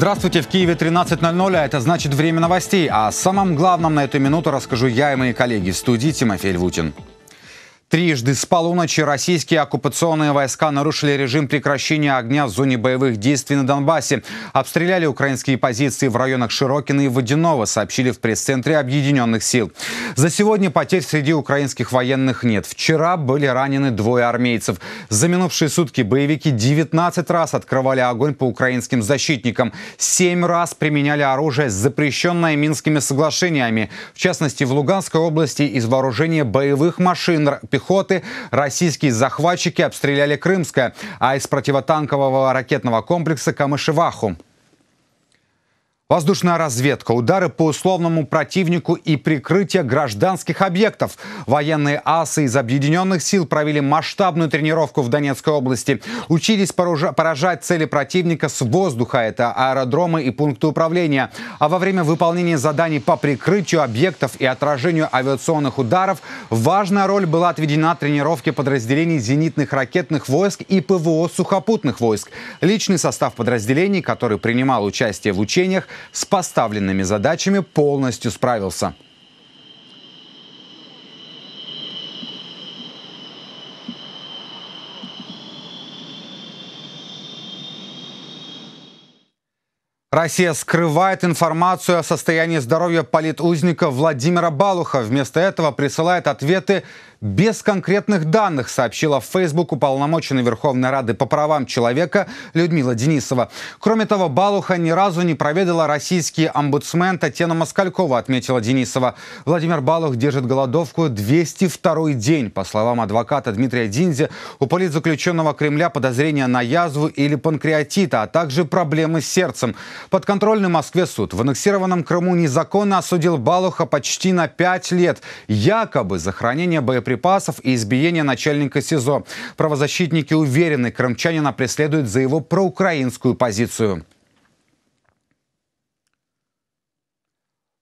Здравствуйте, в Киеве 13.00, а это значит время новостей. О самом главном на эту минуту расскажу я и мои коллеги в студии Тимофей Львутин. Трижды с полуночи российские оккупационные войска нарушили режим прекращения огня в зоне боевых действий на Донбассе. Обстреляли украинские позиции в районах Широкина и Водяного, сообщили в пресс-центре Объединенных сил. За сегодня потерь среди украинских военных нет. Вчера были ранены двое армейцев. За минувшие сутки боевики 19 раз открывали огонь по украинским защитникам. Семь раз применяли оружие, запрещенное Минскими соглашениями. В частности, в Луганской области из вооружения боевых машин пехоты российские захватчики обстреляли Крымское, а из противотанкового ракетного комплекса Камышеваху. Воздушная разведка, удары по условному противнику и прикрытие гражданских объектов. Военные асы из объединенных сил провели масштабную тренировку в Донецкой области. Учились поражать цели противника с воздуха. Это аэродромы и пункты управления. А во время выполнения заданий по прикрытию объектов и отражению авиационных ударов важная роль была отведена тренировке подразделений зенитных ракетных войск и ПВО сухопутных войск. Личный состав подразделений, который принимал участие в учениях, с поставленными задачами полностью справился. Россия скрывает информацию о состоянии здоровья политузника Владимира Балуха. Вместо этого присылает ответы без конкретных данных, сообщила в Facebook уполномоченной Верховной Рады по правам человека Людмила Денисова. Кроме того, Балуха ни разу не проведала российский омбудсмен Татьяна Москалькова, отметила Денисова. Владимир Балух держит голодовку 202 день. По словам адвоката Дмитрия Динзи, у политзаключенного Кремля подозрения на язву или панкреатита, а также проблемы с сердцем. Подконтрольный Москве суд в аннексированном Крыму незаконно осудил Балуха почти на 5 лет, якобы за хранение боеприпасов боеприпасов и избиения начальника СИЗО. Правозащитники уверены, крымчанина преследуют за его проукраинскую позицию.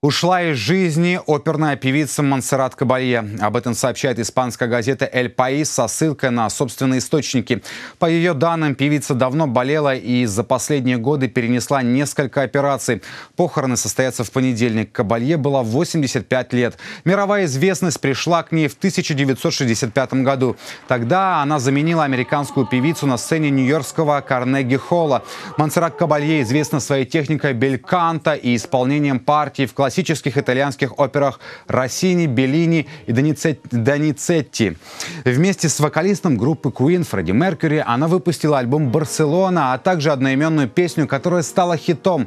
Ушла из жизни оперная певица Монсеррат Кабалье. Об этом сообщает испанская газета «Эль Паис» со ссылкой на собственные источники. По ее данным, певица давно болела и за последние годы перенесла несколько операций. Похороны состоятся в понедельник. Кабалье была 85 лет. Мировая известность пришла к ней в 1965 году. Тогда она заменила американскую певицу на сцене нью-йоркского Карнеги-холла. Монсеррат Кабалье известна своей техникой бельканта и исполнением партий в классическом классических итальянских операх Россини, Беллини и Доницетти. Вместе с вокалистом группы Queen Фредди Меркьюри она выпустила альбом «Барселона», а также одноименную песню, которая стала хитом.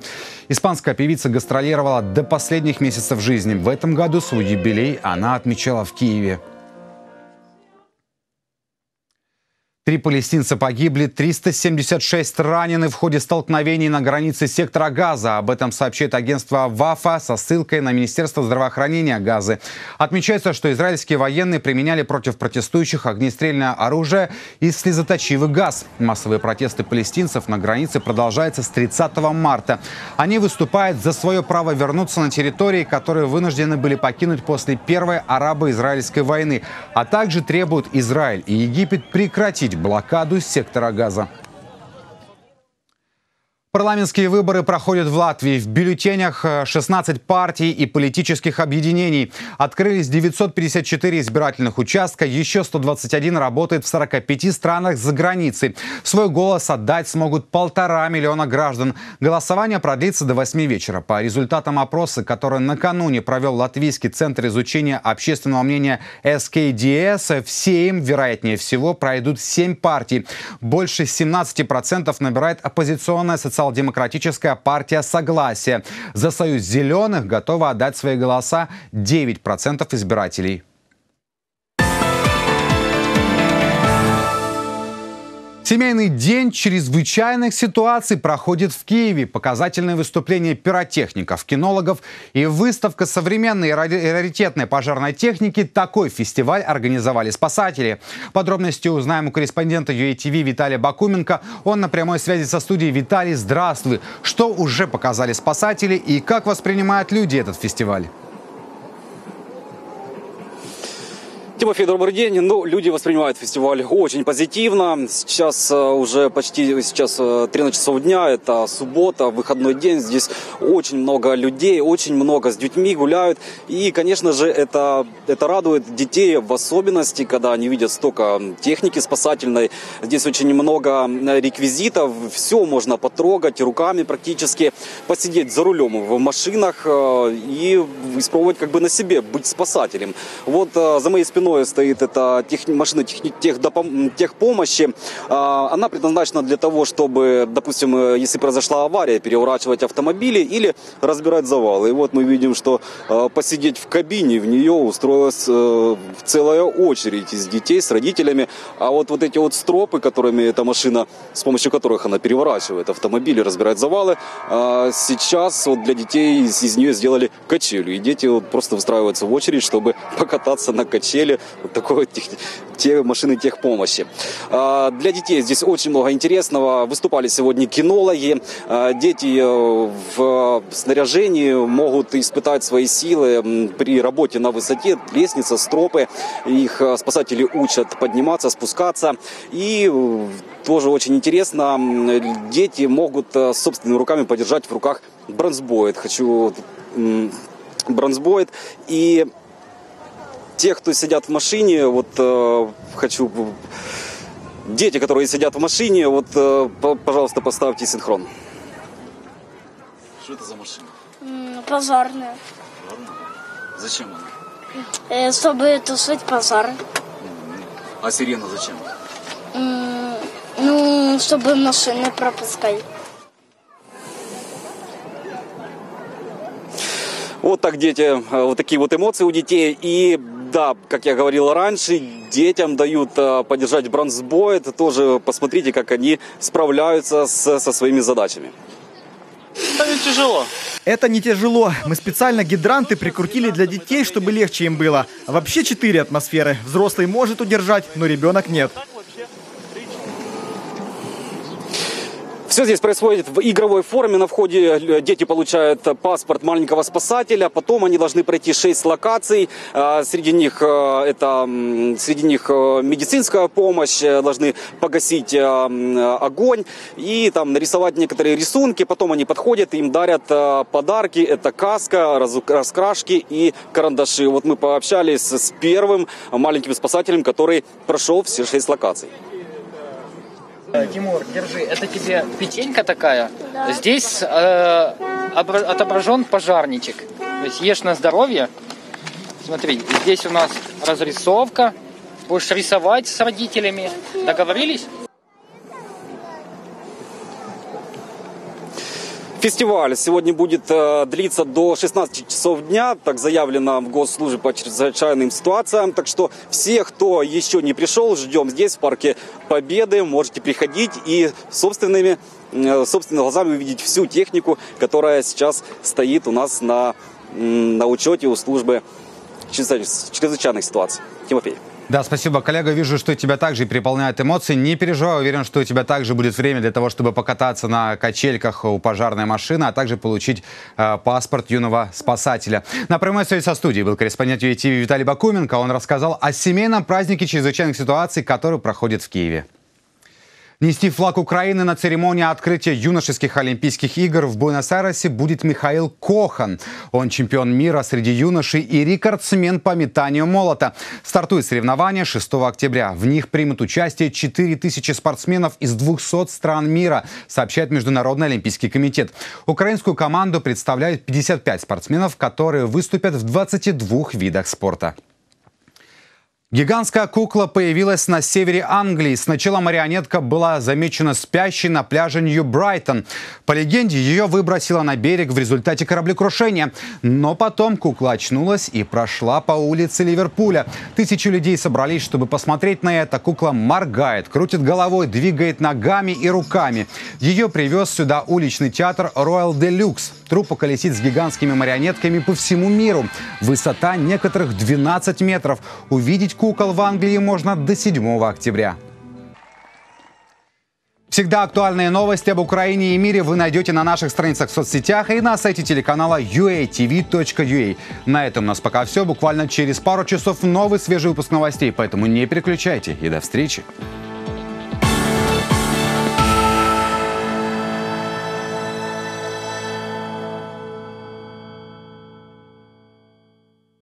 Испанская певица гастролировала до последних месяцев жизни. В этом году свой юбилей она отмечала в Киеве. Три палестинца погибли, 376 ранены в ходе столкновений на границе сектора Газа. Об этом сообщает агентство ВАФА со ссылкой на Министерство здравоохранения Газы. Отмечается, что израильские военные применяли против протестующих огнестрельное оружие и слезоточивый газ. Массовые протесты палестинцев на границе продолжаются с 30 марта. Они выступают за свое право вернуться на территории, которые вынуждены были покинуть после Первой арабо-израильской войны, а также требуют Израиль и Египет прекратить блокаду сектора газа. Парламентские выборы проходят в Латвии. В бюллетенях 16 э, партий и политических объединений. Открылись 954 избирательных участка. Еще 121 работает в 45 странах за границей. Свой голос отдать смогут полтора миллиона граждан. Голосование продлится до 8 вечера. По результатам опроса, который накануне провел Латвийский центр изучения общественного мнения SKDS, все им, вероятнее всего, пройдут 7 партий. Больше 17% набирает оппозиционная социальная социал-демократическая партия «Согласие». За союз зеленых готова отдать свои голоса 9% избирателей. Семейный день чрезвычайных ситуаций проходит в Киеве. Показательные выступления пиротехников, кинологов и выставка современной и раритетной пожарной техники. Такой фестиваль организовали спасатели. Подробности узнаем у корреспондента UATV Виталия Бакуменко. Он на прямой связи со студией. Виталий, здравствуй. Что уже показали спасатели и как воспринимают люди этот фестиваль? Тимофей, добрый день. Ну, люди воспринимают фестиваль очень позитивно. Сейчас э, уже почти сейчас 13 э, часов дня, это суббота, выходной день. Здесь очень много людей, очень много с детьми гуляют. И, конечно же, это, это радует детей в особенности, когда они видят столько техники спасательной. Здесь очень много реквизитов, все можно потрогать руками практически, посидеть за рулем в машинах э, и испробовать как бы на себе быть спасателем. Вот за моей спиной спиной стоит эта тех, машина тех, тех, техпомощи. А, она предназначена для того, чтобы, допустим, э, если произошла авария, переворачивать автомобили или разбирать завалы. И вот мы видим, что э, посидеть в кабине, в нее устроилась э, целая очередь из детей с родителями. А вот, вот эти вот стропы, которыми эта машина, с помощью которых она переворачивает автомобили, разбирает завалы, а, сейчас вот для детей из, из нее сделали качелю. И дети вот просто выстраиваются в очередь, чтобы покататься на качели вот такой тех, те машины техпомощи. А, для детей здесь очень много интересного. Выступали сегодня кинологи. А, дети э, в снаряжении могут испытать свои силы при работе на высоте. Лестница, стропы. Их э, спасатели учат подниматься, спускаться. И э, тоже очень интересно, дети могут собственными руками подержать в руках бронзбоид. Хочу бронзбоид. И те, кто сидят в машине, вот э, хочу... Дети, которые сидят в машине, вот, э, пожалуйста, поставьте синхрон. Что это за машина? Пожарная. Пожарная? Зачем она? Э, чтобы тушить пожар. А сирена зачем? Ну, чтобы машины пропускать. Вот так дети, э, вот такие вот эмоции у детей. И да, как я говорил раньше, детям дают э, поддержать бронзбой. Это тоже посмотрите, как они справляются с, со своими задачами. Это не тяжело. Это не тяжело. Мы специально гидранты прикрутили для детей, чтобы легче им было. А вообще четыре атмосферы. Взрослый может удержать, но ребенок нет. Все здесь происходит в игровой форме. На входе э, дети получают паспорт маленького спасателя. Потом они должны пройти 6 локаций. А, среди них, э, это, среди них э, медицинская помощь. Должны погасить огонь и там нарисовать некоторые рисунки. Потом они подходят, им дарят подарки. Это каска, раскрашки и карандаши. Вот мы пообщались с первым маленьким спасателем, который прошел все 6 локаций. Э, Тимур, держи, это тебе печенька такая. Да. Здесь э, отображен пожарничек. То есть ешь на здоровье. Смотри, здесь у нас разрисовка. Будешь рисовать с родителями. Договорились? Фестиваль сегодня будет э, длиться до 16 часов дня, так заявлено в госслужбе по чрезвычайным ситуациям. Так что все, кто еще не пришел, ждем здесь, в парке Победы. Можете приходить и собственными, э, собственными глазами увидеть всю технику, которая сейчас стоит у нас на, на учете у службы чрезвычайных ситуаций. Тимофей. Да, спасибо, коллега. Вижу, что тебя также переполняют эмоции. Не переживай, уверен, что у тебя также будет время для того, чтобы покататься на качельках у пожарной машины, а также получить э, паспорт юного спасателя. На прямой связи со студией был корреспондент ЮТВ Виталий Бакуменко. Он рассказал о семейном празднике чрезвычайных ситуаций, который проходит в Киеве. Нести флаг Украины на церемонии открытия юношеских Олимпийских игр в Буэнос-Айресе будет Михаил Кохан. Он чемпион мира среди юношей и рекордсмен по метанию молота. Стартует соревнования 6 октября. В них примут участие 4000 спортсменов из 200 стран мира, сообщает Международный Олимпийский комитет. Украинскую команду представляют 55 спортсменов, которые выступят в 22 видах спорта. Гигантская кукла появилась на севере Англии. Сначала марионетка была замечена спящей на пляже Нью-Брайтон. По легенде, ее выбросило на берег в результате кораблекрушения. Но потом кукла очнулась и прошла по улице Ливерпуля. Тысячи людей собрались, чтобы посмотреть на это. Кукла моргает, крутит головой, двигает ногами и руками. Ее привез сюда уличный театр Royal Deluxe. Труппа колесит с гигантскими марионетками по всему миру. Высота некоторых 12 метров. Увидеть кукол в Англии можно до 7 октября. Всегда актуальные новости об Украине и мире вы найдете на наших страницах в соцсетях и на сайте телеканала uatv.ua. На этом у нас пока все. Буквально через пару часов новый свежий выпуск новостей, поэтому не переключайте и до встречи.